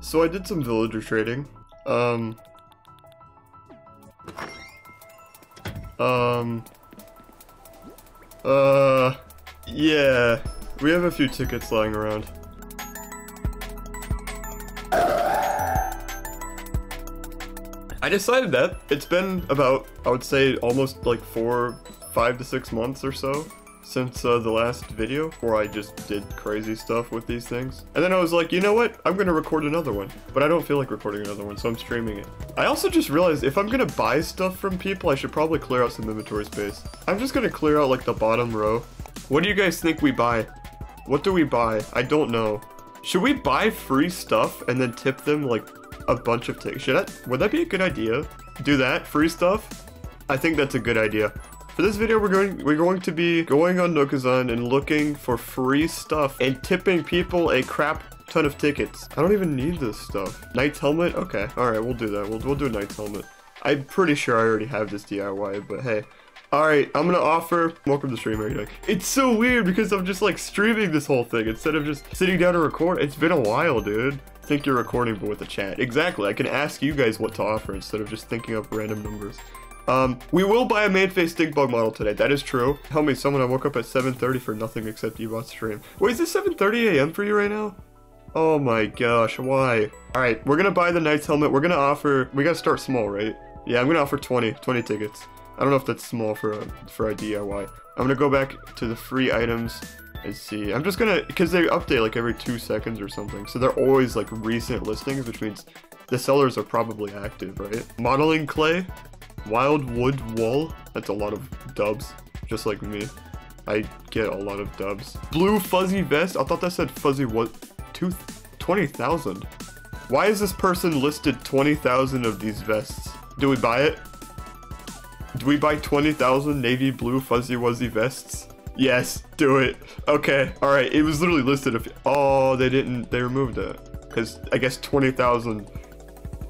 So I did some villager trading. Um. Um. Uh. Yeah. We have a few tickets lying around. I decided that. It's been about, I would say, almost like four, five to six months or so since uh, the last video where I just did crazy stuff with these things. And then I was like, you know what? I'm gonna record another one. But I don't feel like recording another one, so I'm streaming it. I also just realized if I'm gonna buy stuff from people, I should probably clear out some inventory space. I'm just gonna clear out like the bottom row. What do you guys think we buy? What do we buy? I don't know. Should we buy free stuff and then tip them like a bunch of tickets? Should that, would that be a good idea? Do that, free stuff? I think that's a good idea. For this video, we're going we're going to be going on Nookazon and looking for free stuff and tipping people a crap ton of tickets. I don't even need this stuff. Knight's helmet? Okay, alright, we'll do that. We'll, we'll do a Knight's helmet. I'm pretty sure I already have this DIY, but hey. Alright, I'm gonna offer- Welcome to stream, everybody. It's so weird because I'm just like streaming this whole thing instead of just sitting down to record. It's been a while, dude. Think you're recording but with a chat. Exactly, I can ask you guys what to offer instead of just thinking up random numbers. Um, we will buy a man-faced stink bug model today. That is true. Tell me someone I woke up at 7.30 for nothing except you Ebot stream. Wait, is this 7.30 a.m. for you right now? Oh my gosh, why? Alright, we're gonna buy the Knight's helmet. We're gonna offer, we gotta start small, right? Yeah, I'm gonna offer 20, 20 tickets. I don't know if that's small for a, for a DIY. I'm gonna go back to the free items and see. I'm just gonna, because they update like every two seconds or something. So they're always like recent listings, which means the sellers are probably active, right? Modeling clay, Wildwood Wool. That's a lot of dubs, just like me. I get a lot of dubs. Blue fuzzy vest. I thought that said fuzzy what? Two, 20,000. Why is this person listed 20,000 of these vests? Do we buy it? Do we buy 20,000 navy blue fuzzy wuzzy vests? Yes, do it. Okay, all right. It was literally listed. If oh, they didn't. They removed it because I guess 20,000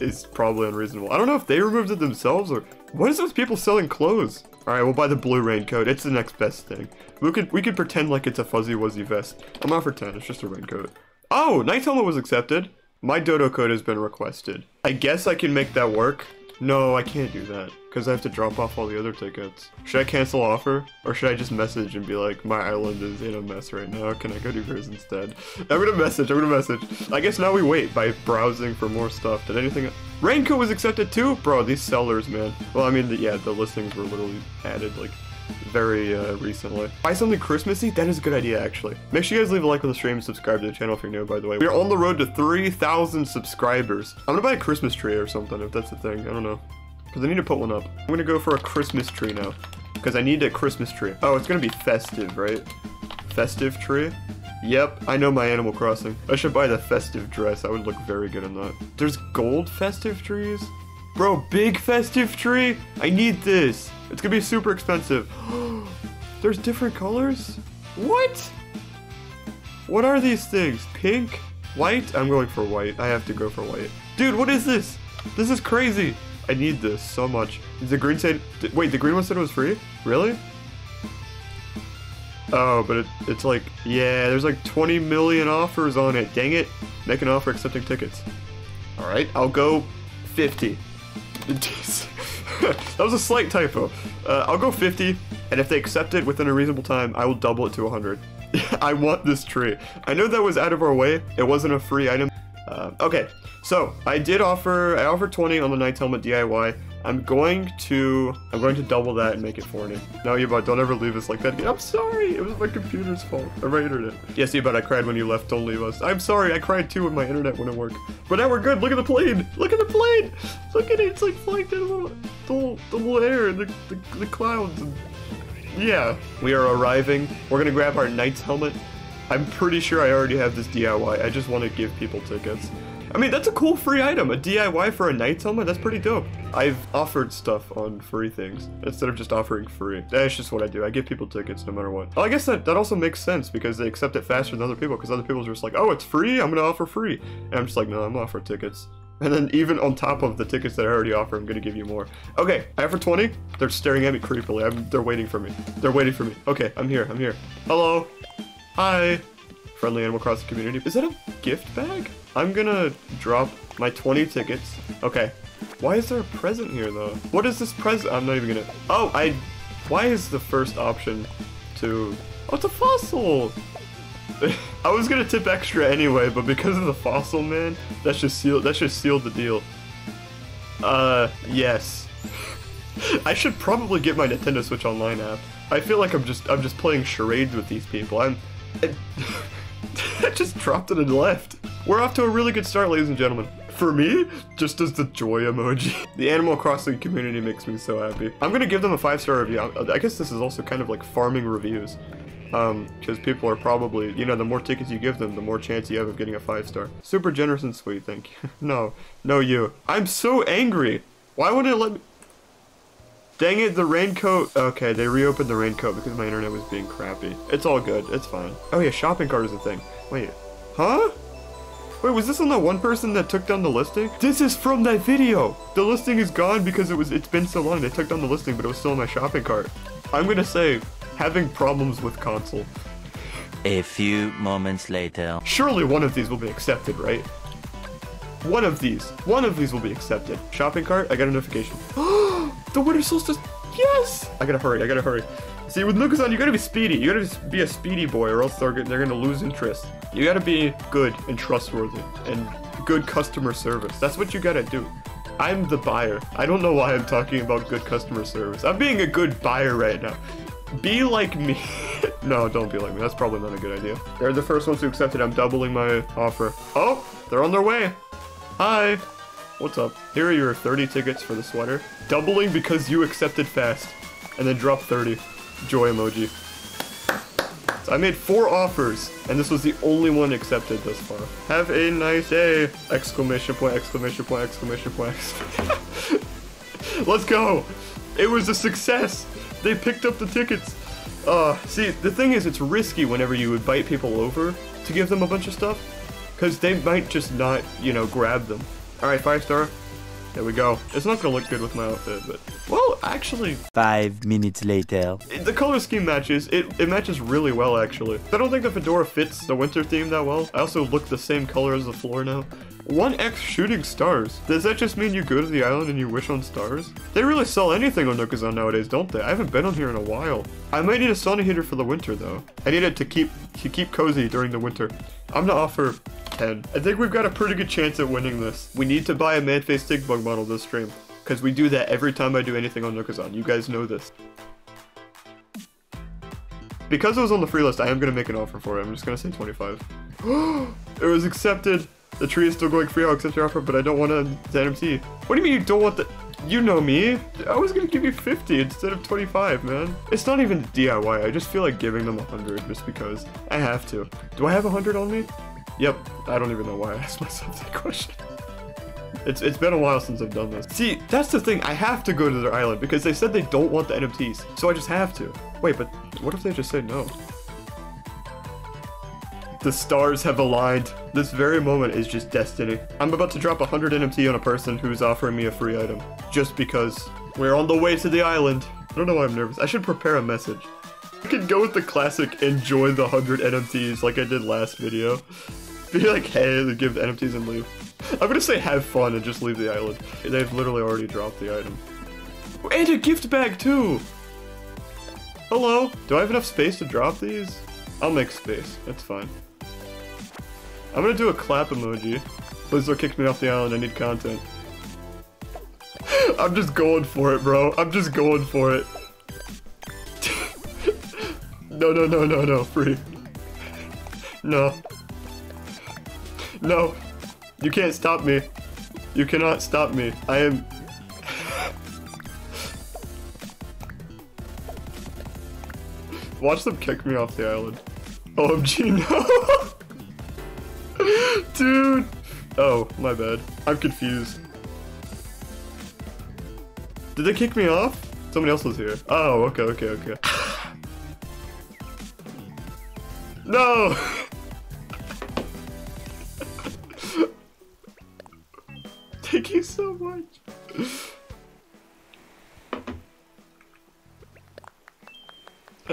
is probably unreasonable. I don't know if they removed it themselves or what is with people selling clothes? All right, we'll buy the blue raincoat. It's the next best thing. We could we could pretend like it's a fuzzy wuzzy vest. I'm out for 10. It's just a raincoat. Oh, knight helmet was accepted. My dodo code has been requested. I guess I can make that work. No, I can't do that because I have to drop off all the other tickets. Should I cancel offer or should I just message and be like, my island is in a mess right now. Can I go to hers instead? I'm gonna message. I'm gonna message. I guess now we wait by browsing for more stuff. Did anything? Raincoat was accepted too, bro. These sellers, man. Well, I mean, the, yeah, the listings were literally added like very uh, recently. Buy something Christmassy? That is a good idea, actually. Make sure you guys leave a like on the stream and subscribe to the channel if you're new, by the way. We're on the road to 3,000 subscribers. I'm gonna buy a Christmas tree or something, if that's the thing. I don't know. Because I need to put one up. I'm gonna go for a Christmas tree now. Because I need a Christmas tree. Oh, it's gonna be festive, right? Festive tree? Yep, I know my Animal Crossing. I should buy the festive dress. I would look very good in that. There's gold festive trees? Bro, big festive tree? I need this. It's gonna be super expensive. There's different colors? What? What are these things? Pink? White? I'm going for white. I have to go for white. Dude, what is this? This is crazy. I need this so much. The green said, wait, the green one said it was free? Really? Oh, but it, it's like, yeah, there's like 20 million offers on it. Dang it. Make an offer accepting tickets. All right, I'll go 50. that was a slight typo. Uh, I'll go 50, and if they accept it within a reasonable time, I will double it to 100. I want this tree. I know that was out of our way. It wasn't a free item. Uh, okay, so I did offer, I offered 20 on the Knight's Helmet DIY. I'm going to, I'm going to double that and make it 40. No, Ebot, don't ever leave us like that again. I'm sorry, it was my computer's fault, I my it. Yes, Ebot, I cried when you left, don't leave us. I'm sorry, I cried too when my internet wouldn't work. But now we're good, look at the plane! Look at the plane! Look at it, it's like flying down the little, the the little air and the, the, the clouds. And... Yeah, we are arriving. We're gonna grab our Knight's helmet. I'm pretty sure I already have this DIY, I just want to give people tickets. I mean, that's a cool free item. A DIY for a Knight's helmet? That's pretty dope. I've offered stuff on free things instead of just offering free. That's just what I do. I give people tickets no matter what. Well, I guess that, that also makes sense because they accept it faster than other people because other people are just like, oh, it's free? I'm going to offer free. And I'm just like, no, I'm going to offer tickets. And then even on top of the tickets that I already offer, I'm gonna give you more. Okay, I offer 20. They're staring at me creepily. I'm, they're waiting for me. They're waiting for me. Okay, I'm here. I'm here. Hello. Hi. Friendly Animal Crossing community. Is that a gift bag? I'm gonna drop my 20 tickets. Okay. Why is there a present here, though? What is this present? I'm not even gonna... Oh, I... Why is the first option to... Oh, it's a fossil! I was gonna tip extra anyway, but because of the fossil, man, that's just sealed. That just sealed the deal. Uh, yes. I should probably get my Nintendo Switch Online app. I feel like I'm just I'm just playing charades with these people. I'm. I just dropped it and left. We're off to a really good start, ladies and gentlemen. For me, just as the joy emoji. The Animal Crossing community makes me so happy. I'm gonna give them a five star review. I guess this is also kind of like farming reviews. Um, because people are probably, you know, the more tickets you give them, the more chance you have of getting a five star. Super generous and sweet, thank you. no, no you. I'm so angry. Why wouldn't it let me? Dang it, the raincoat. Okay, they reopened the raincoat because my internet was being crappy. It's all good, it's fine. Oh yeah, shopping cart is a thing. Wait, huh? Wait, was this on the one person that took down the listing? This is from that video! The listing is gone because it was it's been so long. They took down the listing, but it was still in my shopping cart. I'm gonna say having problems with console. A few moments later. Surely one of these will be accepted, right? One of these. One of these will be accepted. Shopping cart, I got a notification. the winter solstice. Yes! I gotta hurry, I gotta hurry. See, with Nookazon, you gotta be speedy. You gotta be a speedy boy or else they're, they're gonna lose interest. You gotta be good and trustworthy and good customer service. That's what you gotta do. I'm the buyer. I don't know why I'm talking about good customer service. I'm being a good buyer right now. Be like me. no, don't be like me. That's probably not a good idea. They're the first ones who accepted. I'm doubling my offer. Oh, they're on their way. Hi. What's up? Here are your 30 tickets for the sweater. Doubling because you accepted fast. And then drop 30. Joy emoji. So I made four offers, and this was the only one accepted thus far. Have a nice day! Exclamation point, exclamation point, exclamation point. Let's go! It was a success! They picked up the tickets. Uh, see, the thing is, it's risky whenever you invite people over to give them a bunch of stuff, because they might just not, you know, grab them. Alright, five star. There we go. It's not gonna look good with my outfit, but... Well, actually... Five minutes later. The color scheme matches. It, it matches really well, actually. I don't think the fedora fits the winter theme that well. I also look the same color as the floor now. 1x shooting stars. Does that just mean you go to the island and you wish on stars? They really sell anything on Nookazon nowadays, don't they? I haven't been on here in a while. I might need a sauna heater for the winter, though. I need it to keep, to keep cozy during the winter. I'm gonna offer 10. I think we've got a pretty good chance at winning this. We need to buy a man-faced bug model this stream. Because we do that every time I do anything on Nookazon. You guys know this. Because it was on the free list, I am to make an offer for it. I'm just to say 25. it was accepted. The tree is still going free. I'll accept your offer, but I don't want a NMT. What do you mean you don't want the... You know me. I was gonna give you 50 instead of 25, man. It's not even DIY. I just feel like giving them 100 just because I have to. Do I have 100 on me? Yep. I don't even know why I asked myself that question. It's, it's been a while since I've done this. See, that's the thing. I have to go to their island because they said they don't want the NMTs. So I just have to. Wait, but what if they just say no? The stars have aligned. This very moment is just destiny. I'm about to drop 100 NMT on a person who's offering me a free item. Just because. We're on the way to the island. I don't know why I'm nervous. I should prepare a message. I could go with the classic enjoy the 100 NMTs like I did last video. Be like, hey, give the NMTs and leave. I'm gonna say have fun and just leave the island. They've literally already dropped the item. And a gift bag too! Hello? Do I have enough space to drop these? I'll make space. That's fine. I'm gonna do a clap emoji. Blizzard kicked me off the island, I need content. I'm just going for it, bro. I'm just going for it. no, no, no, no, no, free. No. No. You can't stop me. You cannot stop me. I am... Watch them kick me off the island. OMG, no! Dude! Oh, my bad. I'm confused. Did they kick me off? Somebody else was here. Oh, okay, okay, okay. no! Thank you so much.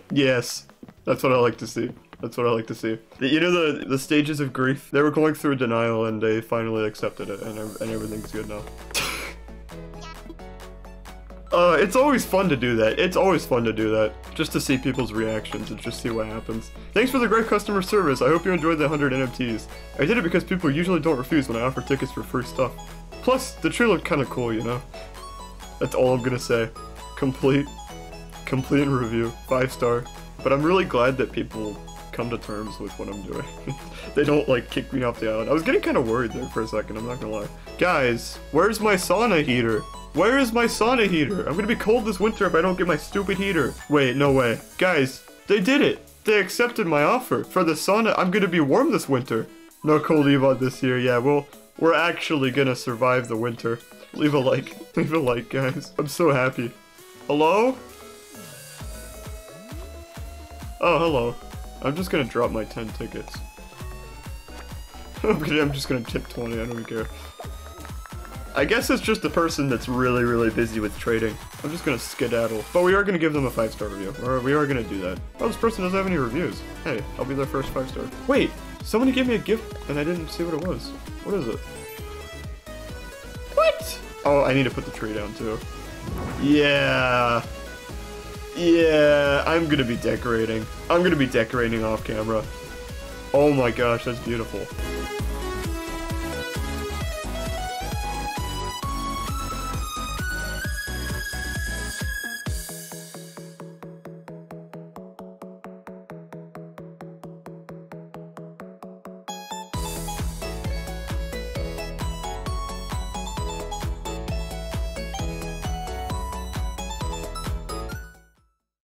yes, that's what I like to see. That's what I like to see. You know the the stages of grief. They were going through denial, and they finally accepted it, and and everything's good now. Uh, it's always fun to do that. It's always fun to do that. Just to see people's reactions and just see what happens. Thanks for the great customer service. I hope you enjoyed the 100 NMTs. I did it because people usually don't refuse when I offer tickets for free stuff. Plus, the tree looked kind of cool, you know? That's all I'm gonna say. Complete. Complete review. Five star. But I'm really glad that people come to terms with what I'm doing. they don't, like, kick me off the island. I was getting kind of worried there for a second, I'm not gonna lie. Guys, where's my sauna heater? Where is my sauna heater? I'm gonna be cold this winter if I don't get my stupid heater. Wait, no way. Guys, they did it. They accepted my offer. For the sauna, I'm gonna be warm this winter. No cold Ebot this year. Yeah, well, we're actually gonna survive the winter. Leave a like. Leave a like, guys. I'm so happy. Hello? Oh, hello. I'm just gonna drop my 10 tickets. okay, I'm just gonna tip 20, I don't care. I guess it's just a person that's really, really busy with trading. I'm just gonna skedaddle. But we are gonna give them a five-star review. Or we are gonna do that. Oh, this person doesn't have any reviews. Hey, I'll be their first five-star. Wait, somebody gave me a gift and I didn't see what it was. What is it? What? Oh, I need to put the tree down too. Yeah. Yeah, I'm gonna be decorating. I'm gonna be decorating off camera. Oh my gosh, that's beautiful.